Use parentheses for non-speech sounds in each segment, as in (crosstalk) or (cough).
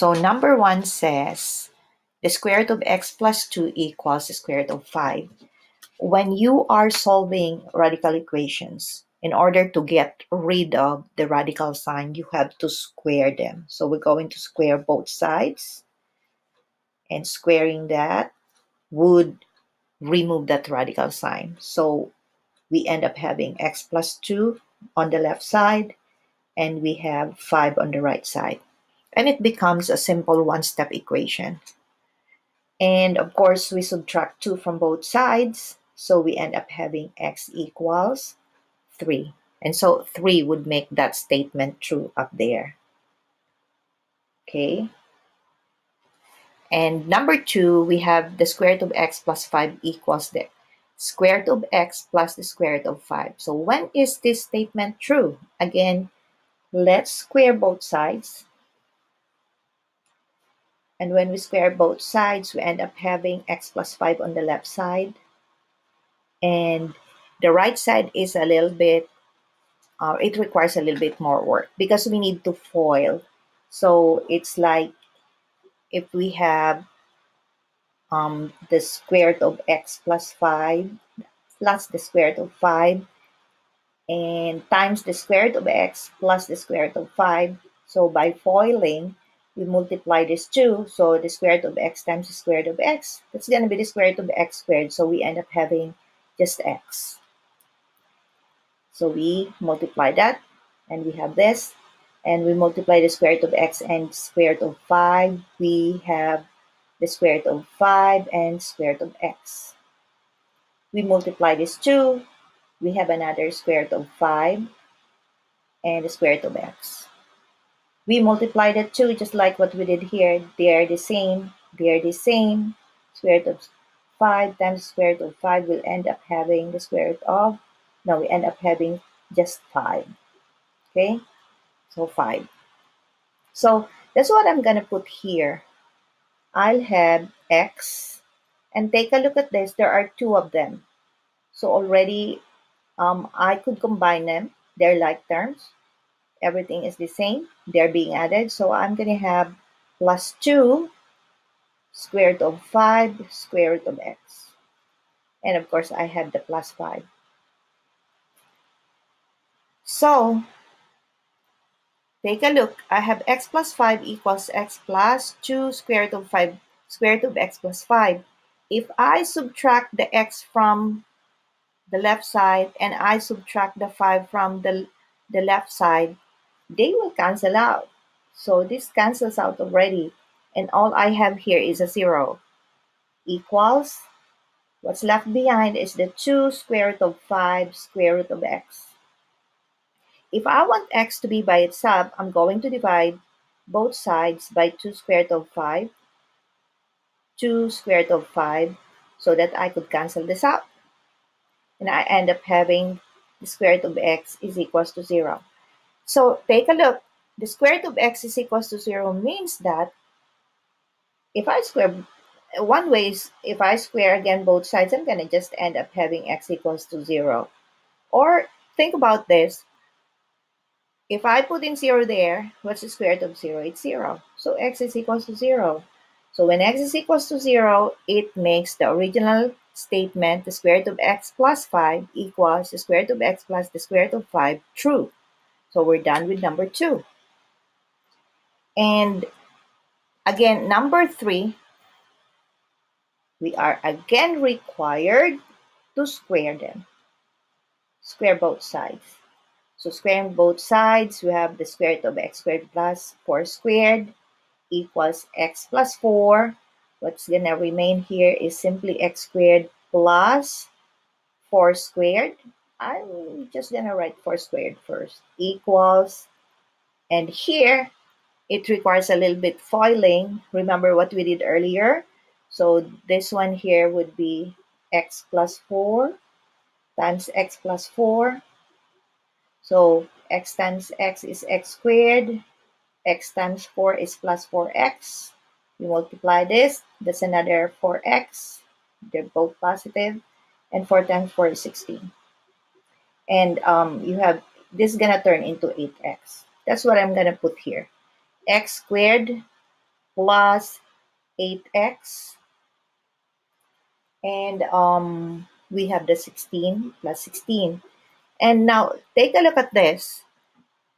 So number one says the square root of x plus 2 equals the square root of 5. When you are solving radical equations, in order to get rid of the radical sign, you have to square them. So we're going to square both sides. And squaring that would remove that radical sign. So we end up having x plus 2 on the left side and we have 5 on the right side. And it becomes a simple one-step equation. And of course, we subtract 2 from both sides. So we end up having x equals 3. And so 3 would make that statement true up there. Okay. And number 2, we have the square root of x plus 5 equals the square root of x plus the square root of 5. So when is this statement true? Again, let's square both sides. And when we square both sides, we end up having x plus 5 on the left side. And the right side is a little bit, uh, it requires a little bit more work because we need to FOIL. So it's like if we have um, the square root of x plus 5 plus the square root of 5 and times the square root of x plus the square root of 5. So by foiling, we multiply this 2. So the square root of x times the square root of x, that's going to be the square root of x squared. So we end up having just x. So we multiply that and we have this. And we multiply the square root of x and square root of 5. We have the square root of 5 and square root of x. We multiply this 2. We have another square root of 5 and the square root of x. We multiply the 2 just like what we did here. They are the same. They are the same. Square root of 5 times square root of 5 will end up having the square root of, no, we end up having just 5. Okay, so 5. So that's what I'm going to put here. I'll have x, and take a look at this. There are two of them. So already um, I could combine them. They're like terms. Everything is the same. They're being added. So I'm going to have plus 2 square root of 5 square root of x. And of course, I have the plus 5. So, take a look. I have x plus 5 equals x plus 2 square root of 5 square root of x plus 5. If I subtract the x from the left side and I subtract the 5 from the, the left side, they will cancel out. So this cancels out already and all I have here is a 0 equals what's left behind is the 2 square root of 5 square root of x. If I want x to be by itself, I'm going to divide both sides by 2 square root of 5, 2 square root of 5, so that I could cancel this out. And I end up having the square root of x is equals to 0. So take a look. The square root of x is equals to 0 means that if I square, one way is if I square again both sides, I'm going to just end up having x equals to 0. Or think about this. If I put in 0 there, what's the square root of 0? It's 0. So x is equals to 0. So when x is equals to 0, it makes the original statement, the square root of x plus 5 equals the square root of x plus the square root of 5 true. So we're done with number 2. And Again, number three, we are again required to square them. Square both sides. So squaring both sides, we have the square root of x squared plus 4 squared equals x plus 4. What's going to remain here is simply x squared plus 4 squared. I'm just to write 4 squared first equals, and here it requires a little bit foiling. Remember what we did earlier? So this one here would be x plus 4 times x plus 4. So x times x is x squared. x times 4 is plus 4x. You multiply this, that's another 4x. They're both. And 4 times 4 is 16. And um, you have, this is to turn into 8x. That's what I'm to put here x squared plus 8x. And um, we have the 16 plus 16. And now take a look at this.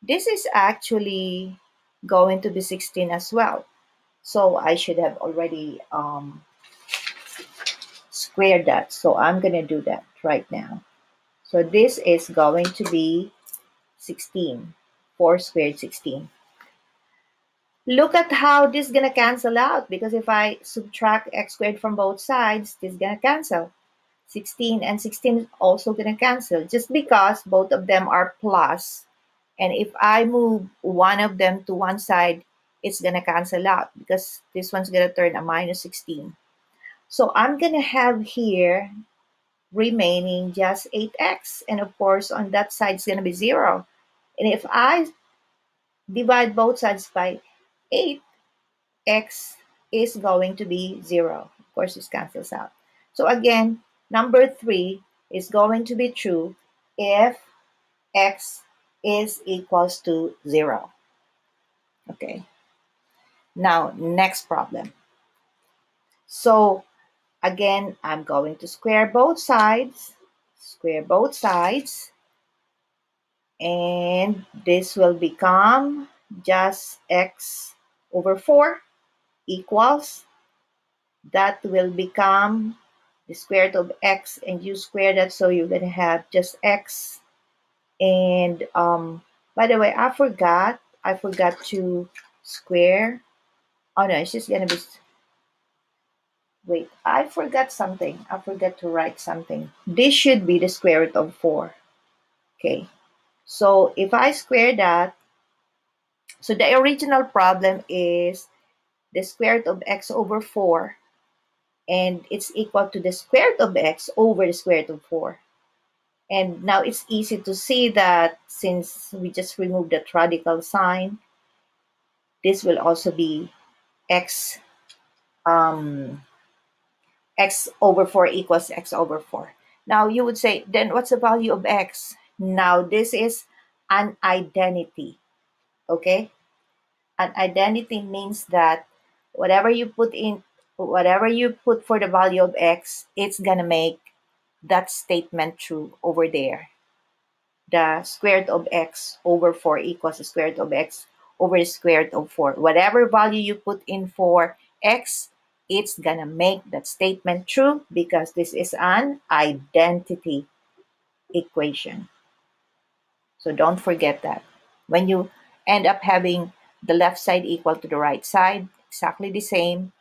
This is actually going to be 16 as well. So I should have already um, squared that. So I'm going to do that right now. So this is going to be 16. 4 squared 16. Look at how this is going to cancel out because if I subtract x squared from both sides, this is going to cancel. 16 and 16 is also going to cancel just because both of them are plus. And if I move one of them to one side, it's going to cancel out because this one's going to turn a minus 16. So I'm going to have here remaining just 8x. And of course, on that side, it's going to be 0. And if I divide both sides by 8, x is going to be 0. Of course, this cancels out. So again, number 3 is going to be true if x is equals to 0. Okay. Now, next problem. So, again, I'm going to square both sides. Square both sides and this will become just x over 4 equals that will become the square root of x and you square that so you're going to have just x and um by the way i forgot i forgot to square oh no it's just going to be wait i forgot something. I forgot to write something. This should be the square root of 4 okay. So if I square that, so the original problem is the square root of x over 4 and it's equal to the square root of x over the square root of 4. And now it's easy to see that since we just removed the radical sign, this will also be x um, x over 4 equals x over 4. Now you would say, then what's the value of x? Now, this is an identity. Okay? An identity means that whatever you put in, whatever you put for the value of x, it's gonna make that statement true over there. The square root of x over 4 equals the square root of x over the square root of 4. Whatever value you put in for x, it's gonna make that statement true because this is an identity equation. So don't forget that. When you end up having the left side equal to the right side, exactly the same,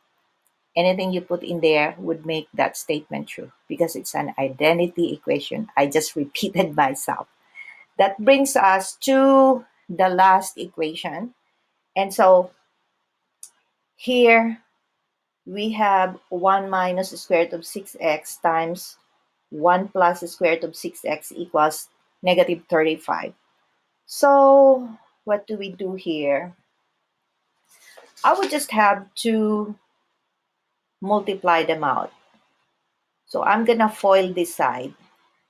anything you put in there would make that statement true because it's an identity equation. I just (laughs) repeated myself. That brings us to the last equation. And so here we have 1 minus the square root of 6x times 1 plus the square root of 6x equals negative 35. So what do we do here? I would just have to multiply them out. So I'm going to FOIL this side.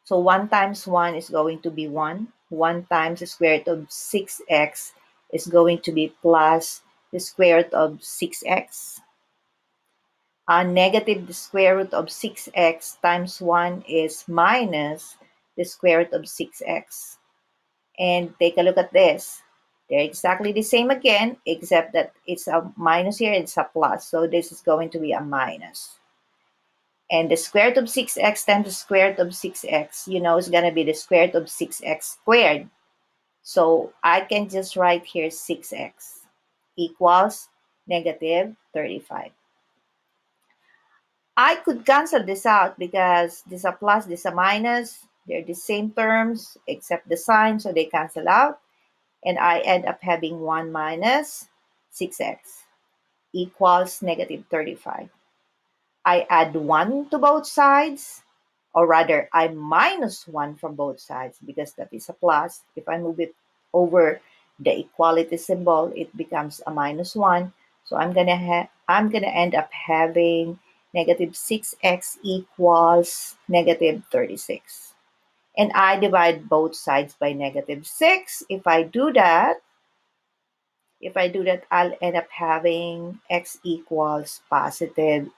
So 1 times 1 is going to be 1. 1 times the square root of 6x is going to be plus the square root of 6x. A negative the square root of 6x times 1 is minus the square root of 6x. And take a look at this. They're exactly the same again, except that it's a minus here, it's a plus. So this is going to be a minus. And the square root of 6x times the square root of 6x, you know, is going to be the square root of 6x squared. So I can just write here 6x equals negative 35. I could cancel this out because this a plus, this a minus. They're the same terms except the sign, so they cancel out. And I end up having 1 minus 6x equals negative 35. I add 1 to both sides, or rather, I minus 1 from both sides because that is a plus. If I move it over the equality symbol, it becomes a minus 1. So I'm gonna have I'm gonna end up having negative 6x equals negative 36 and I divide both sides by negative 6. If I do that, If I do that, I'll end up having x equals positive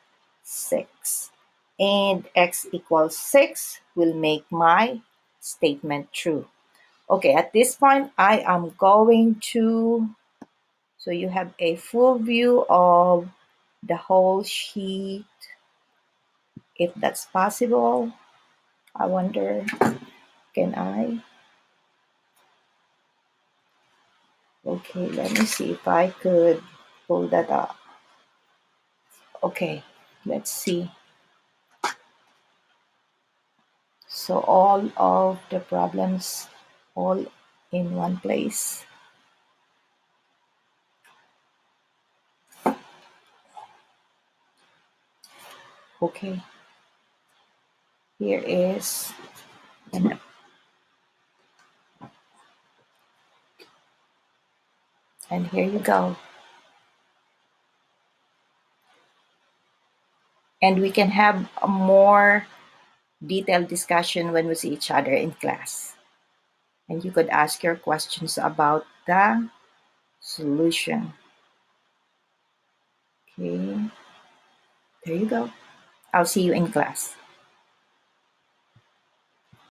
6. And x equals 6 will make my statement true. Okay, at this point, I am going to, so you have a full view of the whole sheet, if that's possible. I wonder, can I? Okay, let me see if I could pull that up. Okay, let's see. So all of the problems all in one place. Okay, here is And here you go. And we can have a more detailed discussion when we see each other in class. And you could ask your questions about the solution. Okay, there you go. I'll see you in class.